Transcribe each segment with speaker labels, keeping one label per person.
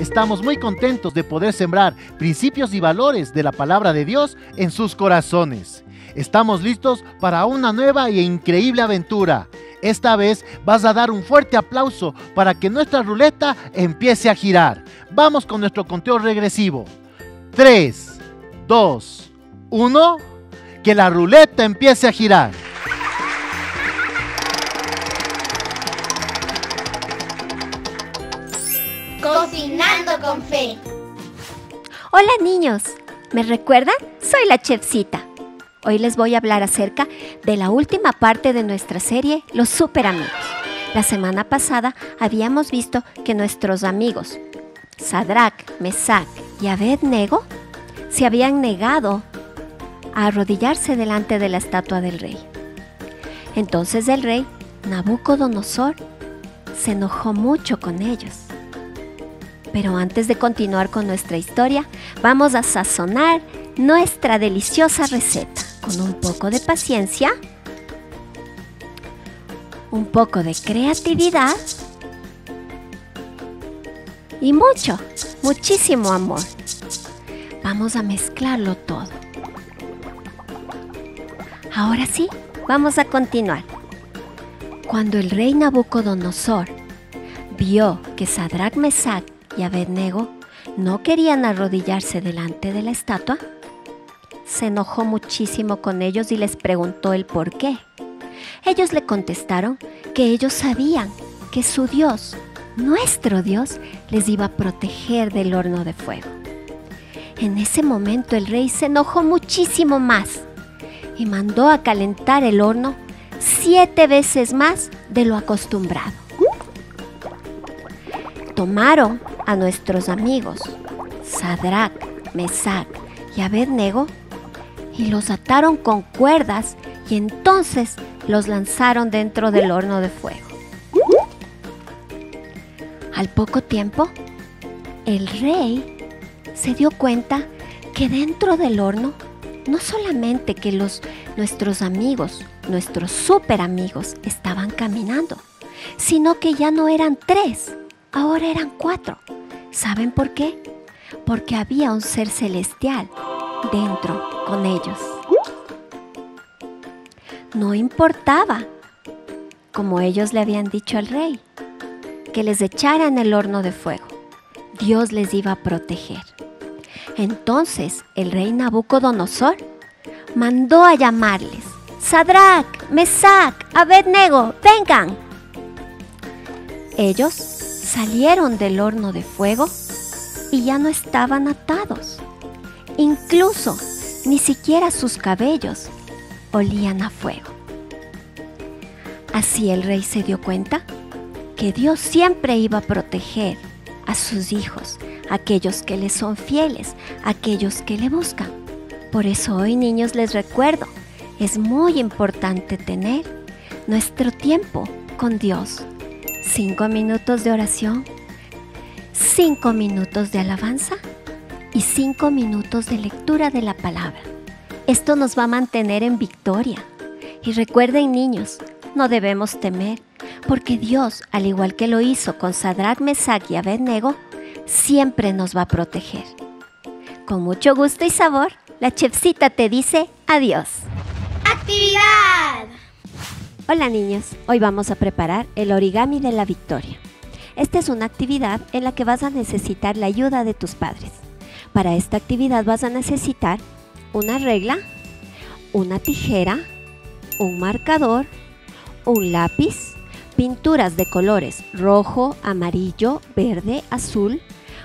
Speaker 1: estamos muy contentos de poder sembrar principios y valores de la palabra de Dios en sus corazones. Estamos listos para una nueva e increíble aventura. Esta vez vas a dar un fuerte aplauso para que nuestra ruleta empiece a girar. Vamos con nuestro conteo regresivo. 3, 2, 1. Que la ruleta empiece a girar.
Speaker 2: Con fe.
Speaker 3: Hola niños, ¿me recuerdan? Soy la chefcita. Hoy les voy a hablar acerca de la última parte de nuestra serie, Los Super Amigos. La semana pasada habíamos visto que nuestros amigos, Sadrach, Mesach y Abednego, se habían negado a arrodillarse delante de la estatua del rey. Entonces el rey, Nabucodonosor, se enojó mucho con ellos pero antes de continuar con nuestra historia, vamos a sazonar nuestra deliciosa receta con un poco de paciencia, un poco de creatividad y mucho, muchísimo amor. Vamos a mezclarlo todo. Ahora sí, vamos a continuar. Cuando el rey Nabucodonosor vio que Sadrach Mesach y Abednego no querían arrodillarse delante de la estatua, se enojó muchísimo con ellos y les preguntó el por qué. Ellos le contestaron que ellos sabían que su Dios, nuestro Dios, les iba a proteger del horno de fuego. En ese momento el rey se enojó muchísimo más y mandó a calentar el horno siete veces más de lo acostumbrado. Tomaron a nuestros amigos, Sadrach, Mesach y Abednego, y los ataron con cuerdas y entonces los lanzaron dentro del horno de fuego. Al poco tiempo, el rey se dio cuenta que dentro del horno no solamente que los nuestros amigos, nuestros super amigos estaban caminando, sino que ya no eran tres, ahora eran cuatro. ¿Saben por qué? Porque había un ser celestial dentro con ellos. No importaba, como ellos le habían dicho al rey, que les echaran el horno de fuego. Dios les iba a proteger. Entonces el rey Nabucodonosor mandó a llamarles. Sadrach, Mesach, Abednego, vengan. Ellos salieron del horno de fuego y ya no estaban atados. Incluso ni siquiera sus cabellos olían a fuego. Así el rey se dio cuenta que Dios siempre iba a proteger a sus hijos, aquellos que le son fieles, aquellos que le buscan. Por eso hoy niños les recuerdo, es muy importante tener nuestro tiempo con Dios cinco minutos de oración, cinco minutos de alabanza y cinco minutos de lectura de la palabra. Esto nos va a mantener en victoria. Y recuerden niños, no debemos temer, porque Dios, al igual que lo hizo con Sadrach, Mesach y Abednego, siempre nos va a proteger. Con mucho gusto y sabor, la chefcita te dice adiós.
Speaker 2: ¡Actividad!
Speaker 3: Hola niños, hoy vamos a preparar el origami de la victoria. Esta es una actividad en la que vas a necesitar la ayuda de tus padres. Para esta actividad vas a necesitar una regla, una tijera, un marcador, un lápiz, pinturas de colores rojo, amarillo, verde, azul,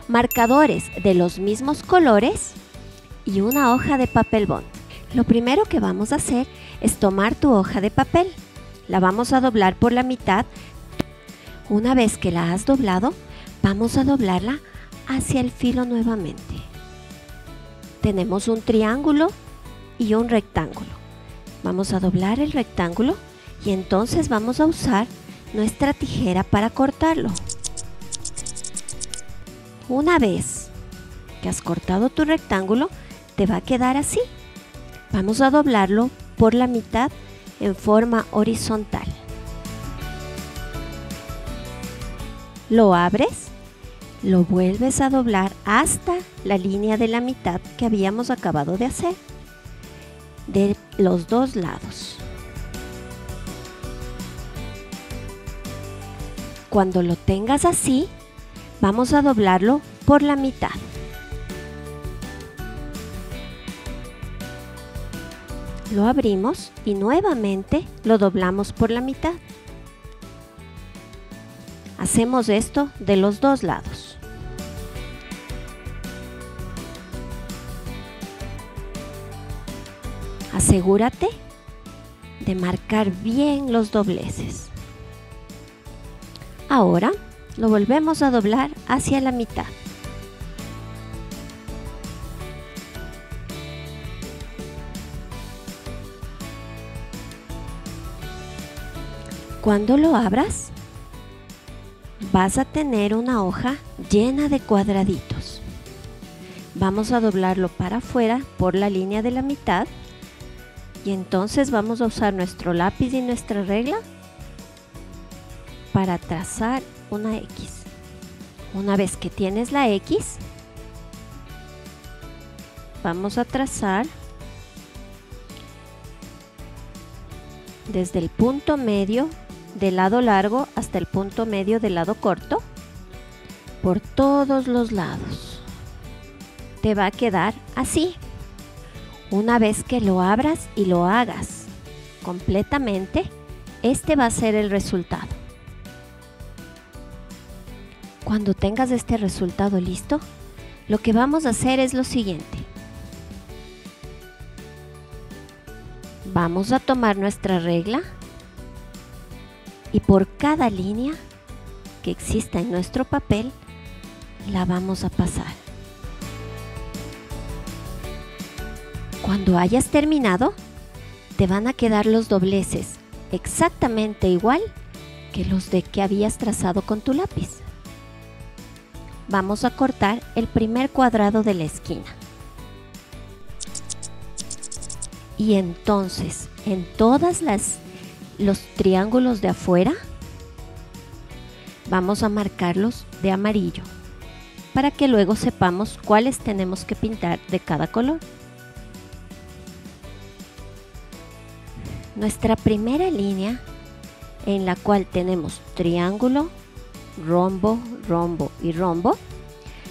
Speaker 3: marcadores de los mismos colores y una hoja de papel bond. Lo primero que vamos a hacer es tomar tu hoja de papel la vamos a doblar por la mitad. Una vez que la has doblado, vamos a doblarla hacia el filo nuevamente. Tenemos un triángulo y un rectángulo. Vamos a doblar el rectángulo y entonces vamos a usar nuestra tijera para cortarlo. Una vez que has cortado tu rectángulo, te va a quedar así. Vamos a doblarlo por la mitad en forma horizontal. Lo abres lo vuelves a doblar hasta la línea de la mitad que habíamos acabado de hacer de los dos lados. Cuando lo tengas así, vamos a doblarlo por la mitad. Lo abrimos y nuevamente lo doblamos por la mitad. Hacemos esto de los dos lados. Asegúrate de marcar bien los dobleces. Ahora lo volvemos a doblar hacia la mitad. Cuando lo abras, vas a tener una hoja llena de cuadraditos. Vamos a doblarlo para afuera por la línea de la mitad y entonces vamos a usar nuestro lápiz y nuestra regla para trazar una X. Una vez que tienes la X, vamos a trazar desde el punto medio del lado largo hasta el punto medio del lado corto por todos los lados. Te va a quedar así. Una vez que lo abras y lo hagas completamente, este va a ser el resultado. Cuando tengas este resultado listo, lo que vamos a hacer es lo siguiente. Vamos a tomar nuestra regla y por cada línea que exista en nuestro papel, la vamos a pasar. Cuando hayas terminado, te van a quedar los dobleces exactamente igual que los de que habías trazado con tu lápiz. Vamos a cortar el primer cuadrado de la esquina. Y entonces, en todas las los triángulos de afuera, vamos a marcarlos de amarillo para que luego sepamos cuáles tenemos que pintar de cada color. Nuestra primera línea en la cual tenemos triángulo, rombo, rombo y rombo,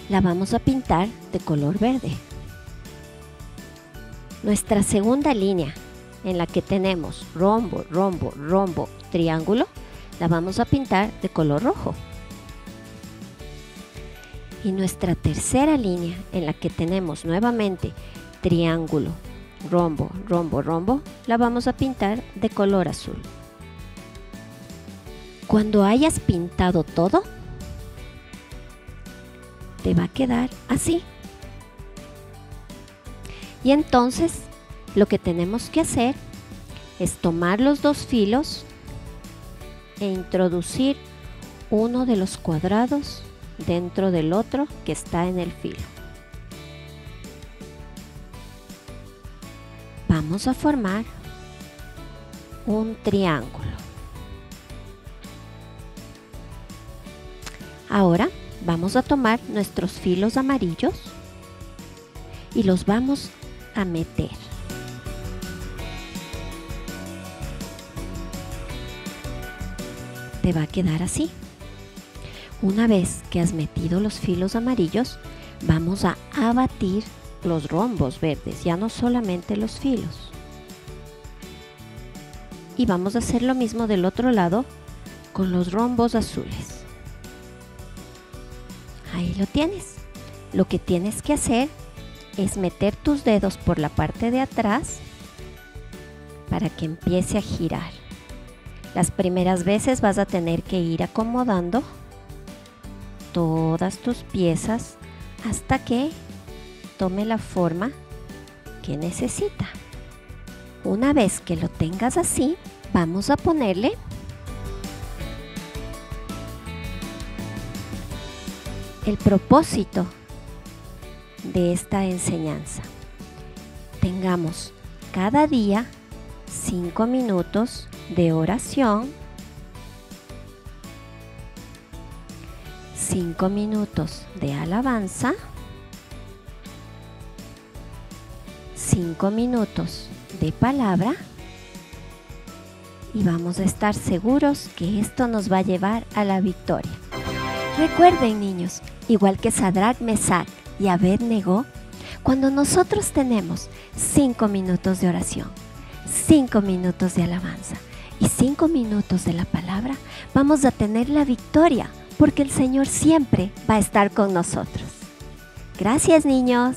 Speaker 3: la vamos a pintar de color verde. Nuestra segunda línea en la que tenemos rombo, rombo, rombo, triángulo, la vamos a pintar de color rojo. Y nuestra tercera línea en la que tenemos nuevamente triángulo, rombo, rombo, rombo, la vamos a pintar de color azul. Cuando hayas pintado todo, te va a quedar así. Y entonces lo que tenemos que hacer es tomar los dos filos e introducir uno de los cuadrados dentro del otro que está en el filo. Vamos a formar un triángulo. Ahora vamos a tomar nuestros filos amarillos y los vamos a meter. Te va a quedar así. Una vez que has metido los filos amarillos, vamos a abatir los rombos verdes, ya no solamente los filos. Y vamos a hacer lo mismo del otro lado con los rombos azules. Ahí lo tienes. Lo que tienes que hacer es meter tus dedos por la parte de atrás para que empiece a girar. Las primeras veces vas a tener que ir acomodando todas tus piezas hasta que tome la forma que necesita. Una vez que lo tengas así, vamos a ponerle el propósito de esta enseñanza. Tengamos cada día 5 minutos de oración, cinco minutos de alabanza, cinco minutos de palabra. Y vamos a estar seguros que esto nos va a llevar a la victoria. Recuerden niños, igual que Sadrach, Mesach y Abednego, cuando nosotros tenemos cinco minutos de oración, cinco minutos de alabanza y cinco minutos de la palabra, vamos a tener la victoria porque el Señor siempre va a estar con nosotros. Gracias niños.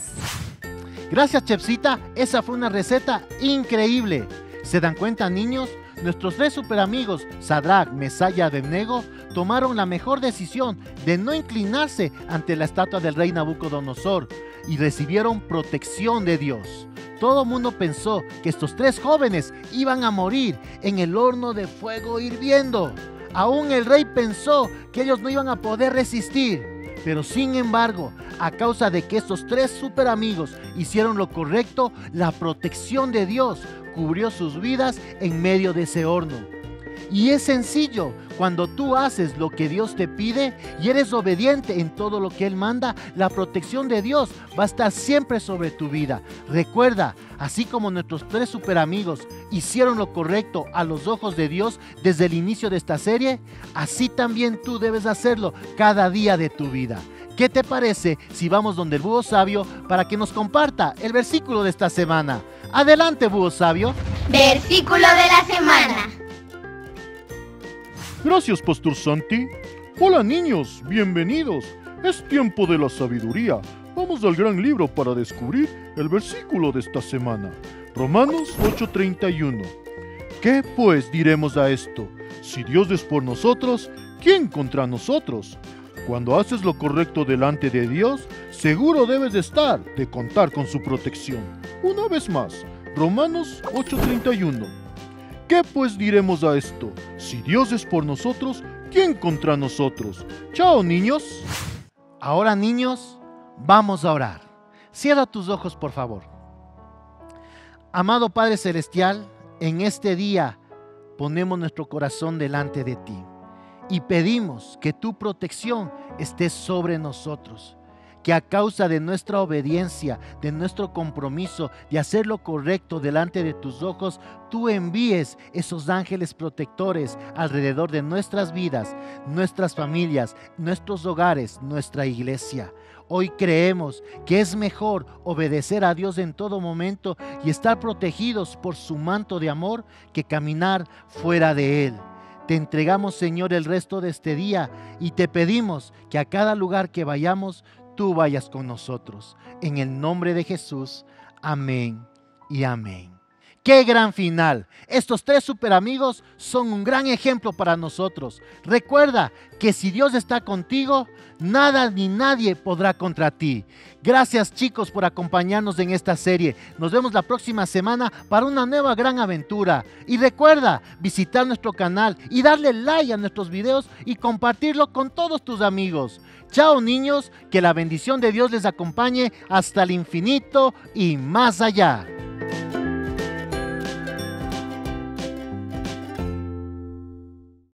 Speaker 1: Gracias Chepsita, esa fue una receta increíble. ¿Se dan cuenta niños? Nuestros tres super amigos, Sadrach, Mesaya y Abednego, tomaron la mejor decisión de no inclinarse ante la estatua del rey Nabucodonosor y recibieron protección de Dios. Todo mundo pensó que estos tres jóvenes iban a morir en el horno de fuego hirviendo. Aún el rey pensó que ellos no iban a poder resistir. Pero sin embargo, a causa de que estos tres super amigos hicieron lo correcto, la protección de Dios cubrió sus vidas en medio de ese horno. Y es sencillo, cuando tú haces lo que Dios te pide y eres obediente en todo lo que Él manda, la protección de Dios va a estar siempre sobre tu vida. Recuerda, así como nuestros tres super amigos hicieron lo correcto a los ojos de Dios desde el inicio de esta serie, así también tú debes hacerlo cada día de tu vida. ¿Qué te parece si vamos donde el búho sabio para que nos comparta el versículo de esta semana? Adelante, búho sabio.
Speaker 2: Versículo de la semana.
Speaker 4: Gracias, Pastor Santi. Hola niños, bienvenidos. Es tiempo de la sabiduría. Vamos al gran libro para descubrir el versículo de esta semana. Romanos 8:31. ¿Qué pues diremos a esto? Si Dios es por nosotros, ¿quién contra nosotros? Cuando haces lo correcto delante de Dios, seguro debes de estar de contar con su protección. Una vez más, Romanos 8:31. ¿Qué pues diremos a esto? Si Dios es por nosotros, ¿quién contra nosotros? Chao niños.
Speaker 1: Ahora niños, vamos a orar. Cierra tus ojos, por favor. Amado Padre Celestial, en este día ponemos nuestro corazón delante de ti y pedimos que tu protección esté sobre nosotros que a causa de nuestra obediencia, de nuestro compromiso de hacer lo correcto delante de tus ojos, tú envíes esos ángeles protectores alrededor de nuestras vidas, nuestras familias, nuestros hogares, nuestra iglesia. Hoy creemos que es mejor obedecer a Dios en todo momento y estar protegidos por su manto de amor que caminar fuera de Él. Te entregamos, Señor, el resto de este día y te pedimos que a cada lugar que vayamos, tú vayas con nosotros. En el nombre de Jesús, amén y amén. ¡Qué gran final! Estos tres super amigos son un gran ejemplo para nosotros. Recuerda que si Dios está contigo, nada ni nadie podrá contra ti. Gracias chicos por acompañarnos en esta serie. Nos vemos la próxima semana para una nueva gran aventura. Y recuerda visitar nuestro canal y darle like a nuestros videos y compartirlo con todos tus amigos. Chao niños, que la bendición de Dios les acompañe hasta el infinito y más allá.